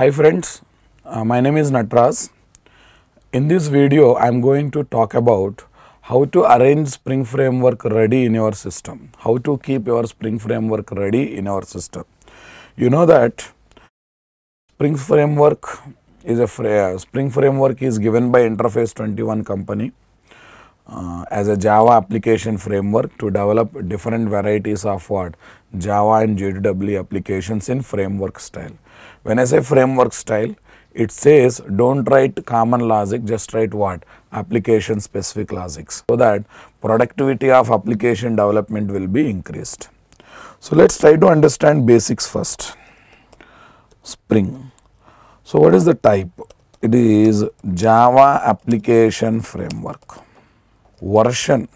Hi friends, uh, my name is Nataraj. In this video, I am going to talk about how to arrange Spring Framework ready in your system, how to keep your Spring Framework ready in our system. You know that Spring Framework is a fra- Spring Framework is given by Interface 21 company uh, as a Java application framework to develop different varieties of what Java and J2EE applications in framework style. When I say framework style, it says don't write common logic, just write what application specific logics so that productivity of application development will be increased. So let's try to understand basics first. Spring. So what is the type? It is Java application framework version.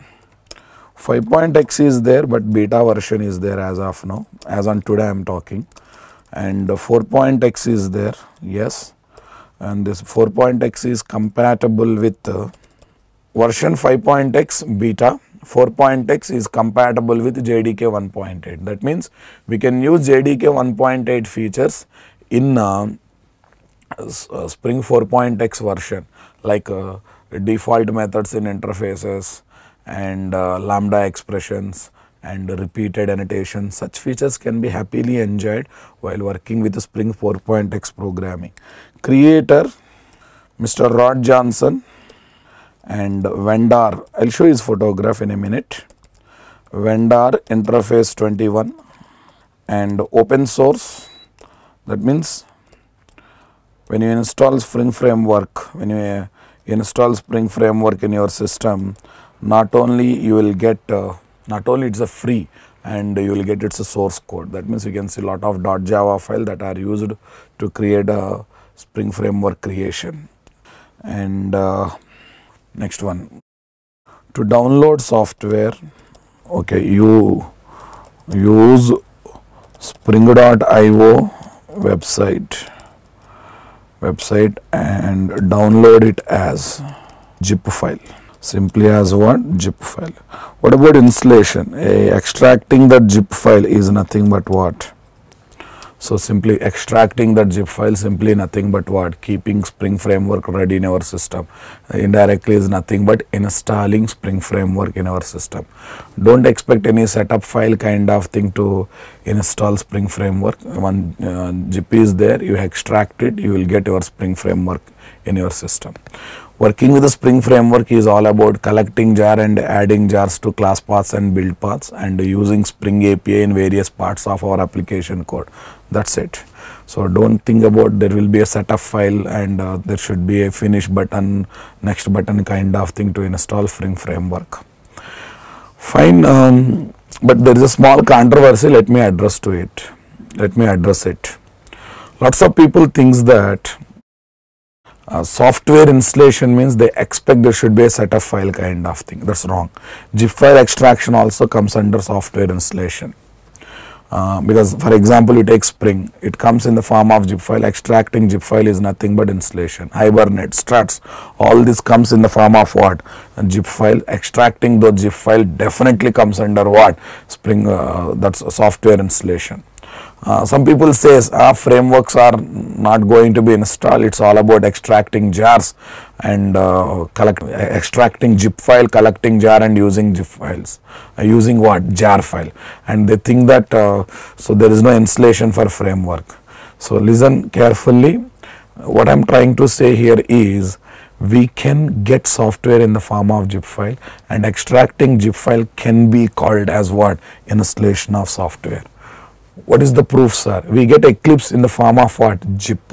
5.x is there but beta version is there as of now. As on today I am talking. And 4.x is there yes. And this 4.x is compatible with uh, version 5.x beta. 4.x is compatible with JDK 1.8 that means we can use JDK 1.8 features in uh, uh, Spring 4.x version. Like uh, default methods in interfaces and uh, lambda expressions and repeated annotation. Such features can be happily enjoyed while working with Spring 4.x programming. Creator Mr. Rod Johnson and vendor, I will show his photograph in a minute. Vendor interface 21 and open source that means when you install Spring Framework, when you install Spring Framework in your system, not only you will get, uh, not only it's a free and you will get its a source code. That means you can see lot of .java file that are used to create a Spring Framework creation. And uh, next one, to download software, okay, you use spring.io website website and download it as zip file. Simply as what? Zip file. What about installation? Extracting that zip file is nothing but what so simply extracting that zip file simply nothing but what? Keeping spring framework ready in our system. Indirectly is nothing but installing spring framework in our system. Don't expect any setup file kind of thing to install spring framework. One uh, zip is there you extract it you will get your spring framework in your system working with the spring framework is all about collecting jar and adding jars to class paths and build paths and using spring api in various parts of our application code. That's it. So don't think about there will be a setup file and uh, there should be a finish button next button kind of thing to install spring framework. Fine um, but there is a small controversy. Let me address to it. Let me address it. Lots of people thinks that uh, software installation means they expect there should be a setup file kind of thing. That's wrong. Zip file extraction also comes under software installation. Uh, because for example you take spring. It comes in the form of zip file. Extracting zip file is nothing but installation. Hibernate struts all this comes in the form of what? A zip file. Extracting the zip file definitely comes under what? Spring uh, that's software installation uh, some people says ah, frameworks are not going to be installed. It's all about extracting jars and uh, collect extracting zip file collecting jar and using zip files. Uh, using what? Jar file. And they think that uh, so there is no installation for framework. So listen carefully. What i'm trying to say here is we can get software in the form of zip file and extracting zip file can be called as what? Installation of software what is the proof sir? We get eclipse in the form of what? JIP.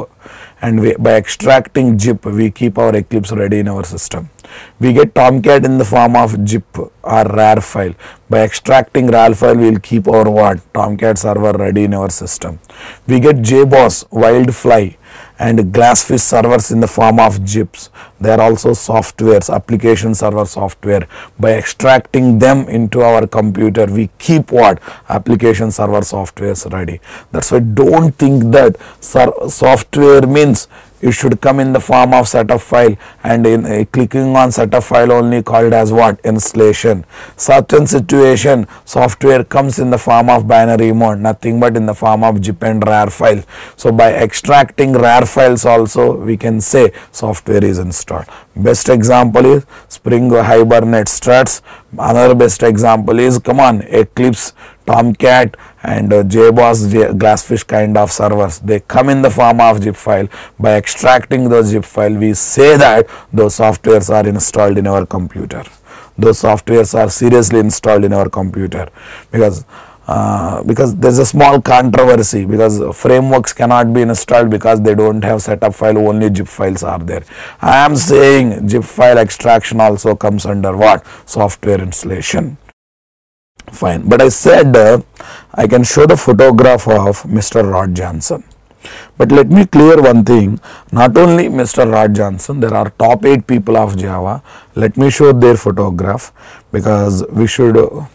and we, by extracting JIP, we keep our eclipse ready in our system. We get tomcat in the form of JIP or rar file. By extracting rar file we will keep our what? Tomcat server ready in our system. We get jboss wildfly and glassfish servers in the form of zips they are also softwares application server software. By extracting them into our computer we keep what? Application server softwares ready. That's why don't think that software means it should come in the form of setup file and in uh, clicking on setup file only called as what? Installation. Certain situation. Software comes in the form of binary mode. Nothing but in the form of zip and rar file. So by extracting rar files also we can say software is installed. Best example is spring hibernate struts. Another best example is come on eclipse tomcat and uh, jboss glassfish kind of servers. They come in the form of zip file. By extracting those zip file we say that those softwares are installed in our computer. Those softwares are seriously installed in our computer. Because uh, because there's a small controversy. Because frameworks cannot be installed because they don't have setup file. Only zip files are there. I am saying zip file extraction also comes under what? Software installation fine. But i said uh, i can show the photograph of mr rod johnson but let me clear one thing. Not only mr rod johnson there are top 8 people of java. Let me show their photograph because we should uh,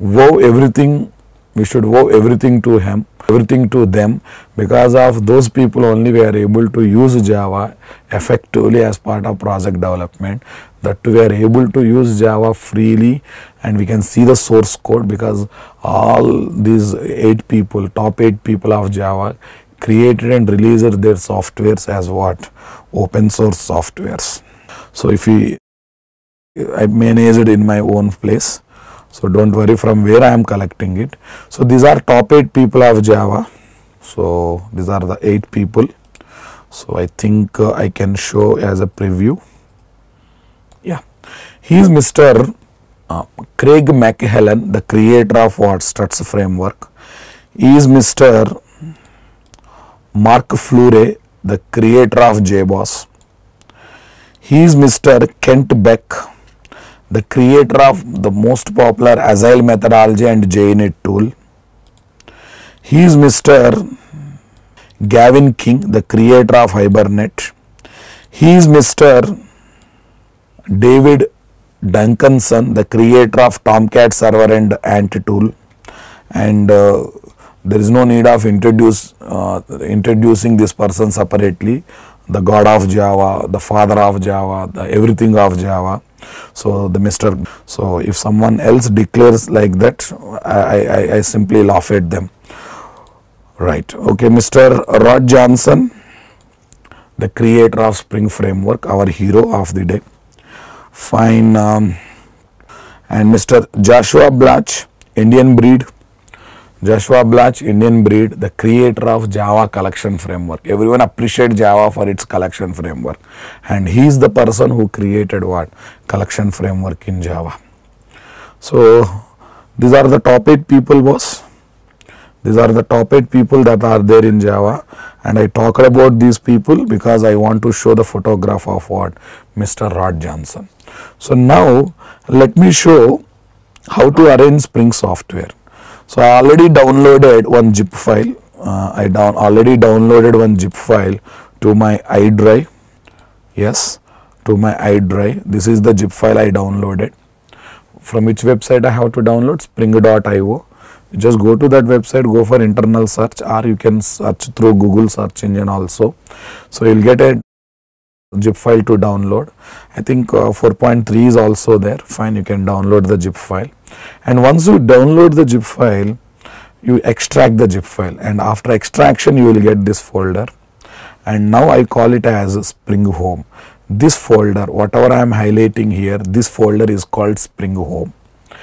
vow everything we should vow everything to him everything to them because of those people only we are able to use java effectively as part of project development. That we are able to use java freely and we can see the source code because all these eight people top eight people of java created and released their softwares as what? Open source softwares. So if we i manage it in my own place so don't worry from where I am collecting it. So these are top 8 people of Java. So these are the 8 people. So I think uh, I can show as a preview. Yeah, he is Mr. Uh, Craig McClanahan, the creator of what Struts framework. He is Mr. Marc Fleury, the creator of JBoss. He is Mr. Kent Beck, the creator of the most popular agile methodology and JUnit tool. He is Mr. Gavin King, the creator of Hibernate. He is Mr. David Duncanson, the creator of Tomcat server and Ant tool. And uh, there is no need of introduce uh, introducing this person separately. The God of Java, the Father of Java, the everything of Java. So the Mr. So if someone else declares like that, I, I, I simply laugh at them. Right. Okay, Mr. Rod Johnson, the creator of Spring Framework, our hero of the day. Fine. Um, and Mr. Joshua Bloch, Indian breed. Joshua Bloch, Indian breed, the creator of Java collection framework. Everyone appreciate Java for its collection framework. And he is the person who created what? Collection framework in Java. So, these are the top 8 people boss. These are the top 8 people that are there in Java and I talked about these people because I want to show the photograph of what? Mr. Rod Johnson. So, now let me show how to arrange Spring software. So I already downloaded one zip file. Uh, I down already downloaded one zip file to my iDrive. Yes, to my iDrive. This is the zip file I downloaded. From which website I have to download? Spring.io. Just go to that website, go for internal search or you can search through Google search engine also. So you'll get a zip file to download. I think uh, 4.3 is also there. Fine, you can download the zip file. And once you download the zip file you extract the zip file. And after extraction you will get this folder. And now I call it as spring home. This folder whatever I am highlighting here this folder is called spring home.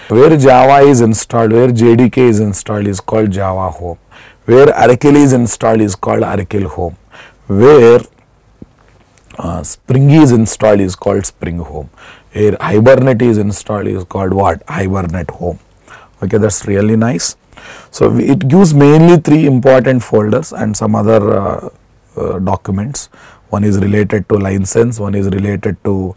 Where java is installed where jdk is installed is called java home. Where Oracle is installed is called Oracle home. Where uh, spring is installed is called spring home. Where hibernate is installed is called what? Hibernate home. Okay that's really nice. So it gives mainly three important folders and some other uh, uh, documents. One is related to license one is related to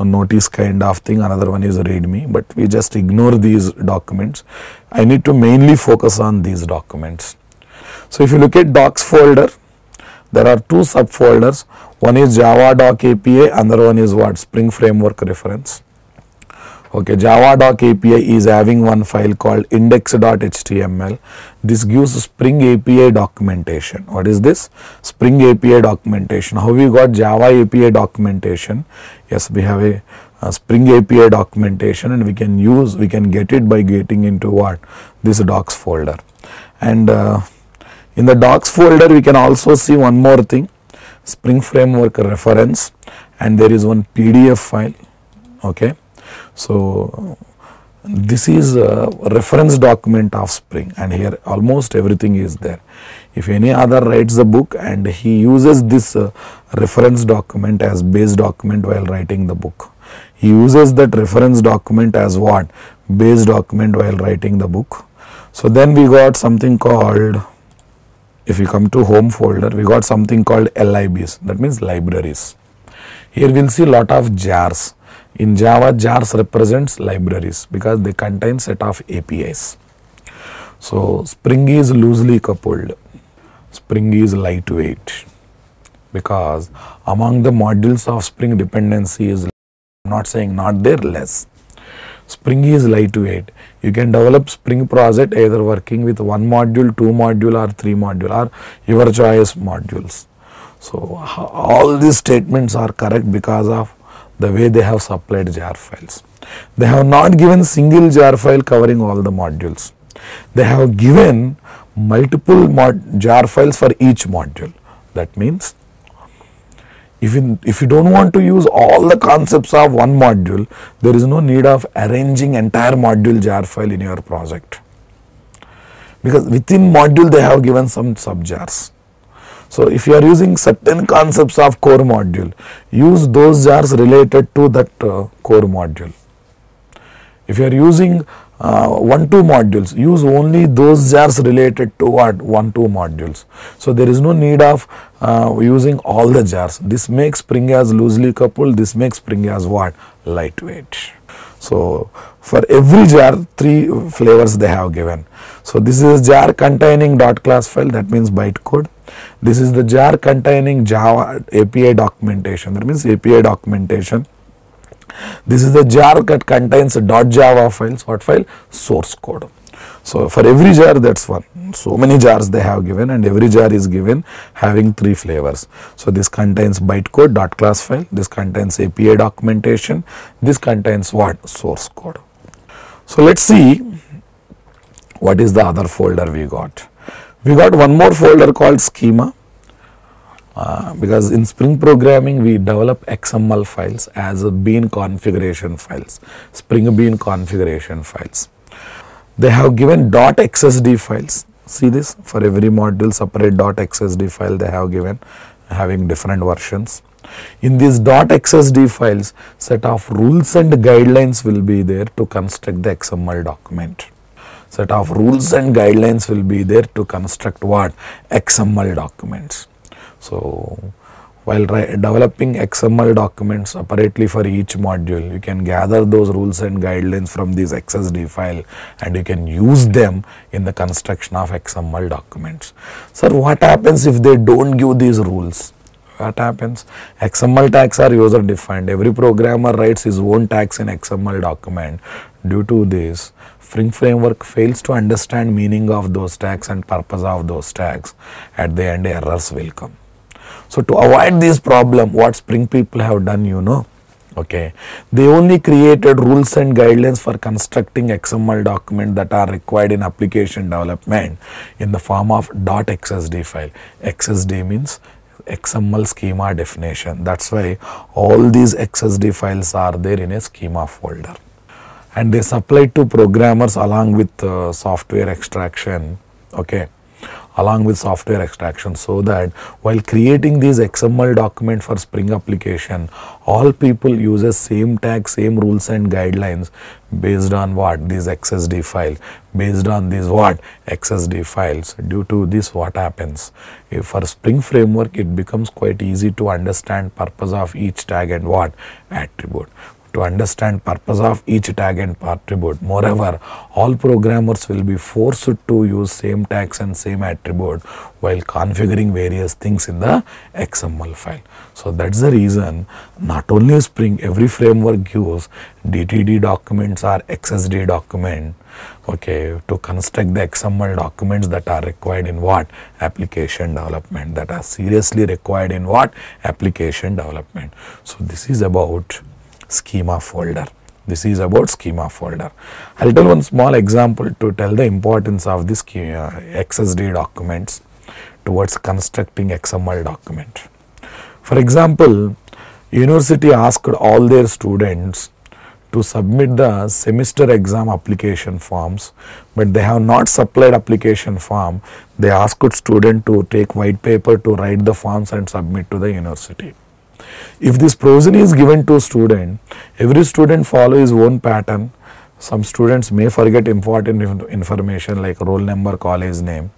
notice kind of thing another one is readme but we just ignore these documents. I need to mainly focus on these documents. So if you look at docs folder there are two subfolders one is java doc API, another one is what? Spring Framework reference. Okay, Java Doc API is having one file called index.html. This gives Spring API documentation. What is this? Spring API documentation. How we got Java API documentation? Yes, we have a, a Spring API documentation and we can use, we can get it by getting into what? This docs folder. And uh, in the docs folder, we can also see one more thing, Spring Framework reference and there is one PDF file. Okay so, this is a reference document of Spring and here almost everything is there. If any other writes a book and he uses this uh, reference document as base document while writing the book. He uses that reference document as what? Base document while writing the book. So, then we got something called if we come to home folder we got something called LIBs that means libraries. Here we will see lot of jars in Java, jars represents libraries because they contain set of APIs. So, Spring is loosely coupled, Spring is lightweight because among the modules of Spring dependency is not saying not there less. Spring is lightweight. You can develop Spring project either working with one module, two module or three module or your choice modules. So, all these statements are correct because of the way they have supplied jar files. They have not given single jar file covering all the modules. They have given multiple jar files for each module. That means if you, if you don't want to use all the concepts of one module, there is no need of arranging entire module jar file in your project. Because within module they have given some sub jars. So, if you are using certain concepts of core module, use those jars related to that uh, core module. If you are using uh, one two modules, use only those jars related to what one two modules. So, there is no need of uh, using all the jars. This makes Spring as loosely coupled, this makes Spring as what lightweight. So, for every jar three flavors they have given. So, this is jar containing dot class file that means bytecode this is the jar containing Java API documentation. That means API documentation. This is the jar that contains .java files. What file? Source code. So, for every jar that's one. So many jars they have given and every jar is given having three flavors. So, this contains bytecode dot class file, this contains API documentation, this contains what? Source code. So, let us see what is the other folder we got. We got one more folder called schema uh, because in Spring programming we develop XML files as a bean configuration files, Spring Bean configuration files. They have given .xsd files. See this for every module separate .xsd file they have given having different versions. In these .xsd files set of rules and guidelines will be there to construct the XML document set of rules and guidelines will be there to construct what XML documents. So, while developing XML documents separately for each module, you can gather those rules and guidelines from this XSD file and you can use them in the construction of XML documents. Sir, what happens if they don't give these rules? What happens? XML tags are user defined. Every programmer writes his own tags in XML document. Due to this, Spring framework fails to understand meaning of those tags and purpose of those tags, at the end errors will come. So, to avoid this problem, what Spring people have done, you know, okay, they only created rules and guidelines for constructing XML document that are required in application development in the form of .xsd file. XSD means XML schema definition. That's why all these XSD files are there in a schema folder and they supply to programmers along with uh, software extraction okay along with software extraction so that while creating these XML document for Spring application, all people uses same tag, same rules and guidelines based on what this XSD file, based on these what XSD files. Due to this what happens? If for Spring framework it becomes quite easy to understand purpose of each tag and what attribute. To understand purpose of each tag and attribute. Moreover, all programmers will be forced to use same tags and same attribute while configuring various things in the XML file. So that's the reason not only Spring, every framework gives DTD documents or XSD document okay to construct the XML documents that are required in what application development that are seriously required in what application development. So this is about schema folder. This is about schema folder. I will tell one small example to tell the importance of this uh, XSD documents towards constructing XML document. For example, university asked all their students to submit the semester exam application forms, but they have not supplied application form. They asked student to take white paper to write the forms and submit to the university. If this provision is given to student, every student follow his own pattern. Some students may forget important information like roll number, college name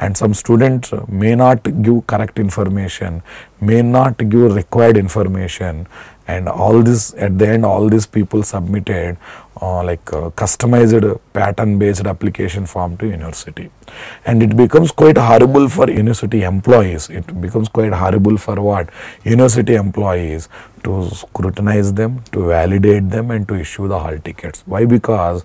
and some students may not give correct information, may not give required information and all this at the end all these people submitted uh, like uh, customized pattern based application form to university. And it becomes quite horrible for university employees. It becomes quite horrible for what? University employees to scrutinize them to validate them and to issue the hall tickets. Why? Because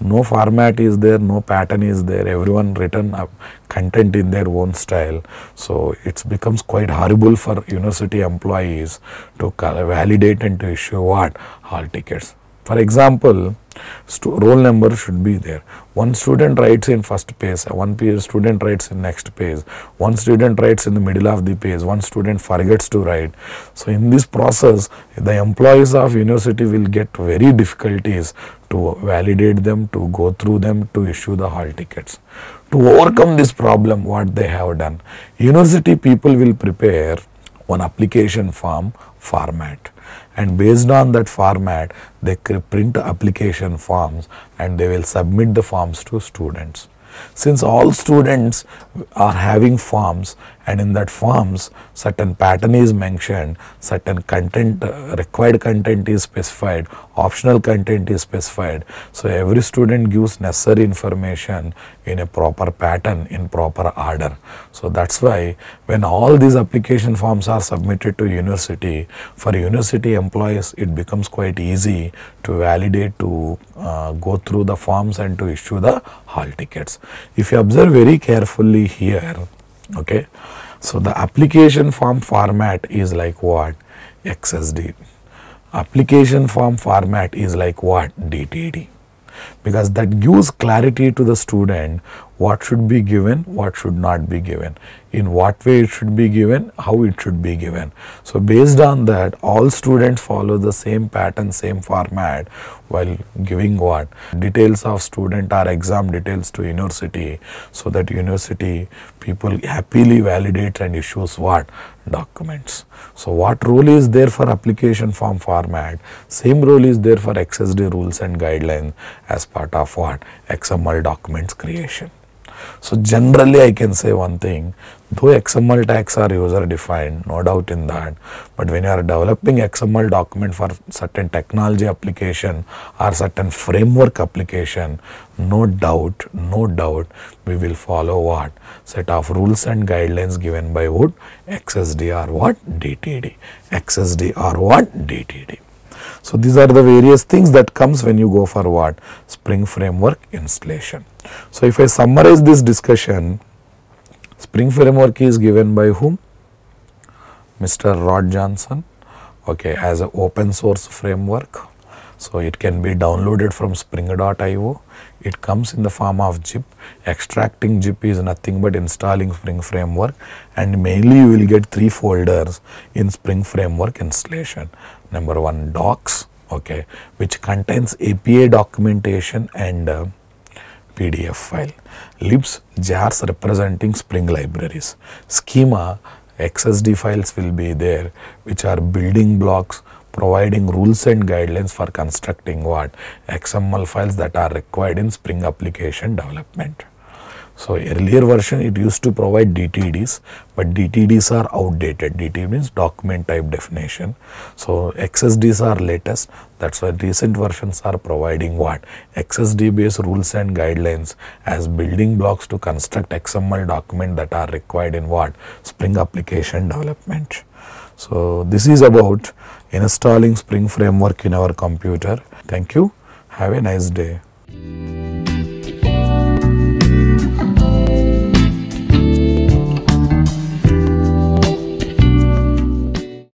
no format is there, no pattern is there, everyone written up content in their own style. So it becomes quite horrible for university employees to validate and to issue what? Hall tickets. For example, roll number should be there. One student writes in first page, one student writes in next page, one student writes in the middle of the page, one student forgets to write. So in this process, the employees of university will get very difficulties to validate them, to go through them, to issue the hall tickets. To overcome this problem, what they have done, university people will prepare one application form format and based on that format they print application forms and they will submit the forms to students. Since all students are having forms and in that forms certain pattern is mentioned, certain content, uh, required content is specified, optional content is specified. So every student gives necessary information in a proper pattern, in proper order. So that's why when all these application forms are submitted to university, for university employees it becomes quite easy to validate, to uh, go through the forms and to issue the hall tickets. If you observe very carefully here, okay, so the application form format is like what? XSD. Application form format is like what? DTD. Because that gives clarity to the student what should be given, what should not be given, in what way it should be given, how it should be given. So based on that, all students follow the same pattern, same format while giving what? Details of student or exam details to university so that university people happily validate and issues what? Documents. So what rule is there for application form format? Same rule is there for XSD rules and guidelines as part of what? XML documents creation. So generally I can say one thing, though XML tags are user defined, no doubt in that, but when you are developing XML document for certain technology application or certain framework application, no doubt, no doubt we will follow what? Set of rules and guidelines given by what? XSD or what? DTD. XSD or what? DTD. So these are the various things that comes when you go for what? Spring Framework installation. So if I summarize this discussion, Spring Framework is given by whom? Mr. Rod Johnson, okay, as an open source framework. So it can be downloaded from spring.io. It comes in the form of zip. Extracting zip is nothing but installing Spring Framework and mainly you will get three folders in Spring Framework installation number one docs okay which contains API documentation and uh, PDF file. Libs jars representing spring libraries. Schema XSD files will be there which are building blocks providing rules and guidelines for constructing what? XML files that are required in spring application development So earlier version it used to provide DTDs, but DTDs are outdated. DTD means document type definition. So XSDs are latest. That's why recent versions are providing what XSD based rules and guidelines as building blocks to construct XML document that are required in what Spring application development. So this is about installing Spring framework in our computer. Thank you. Have a nice day.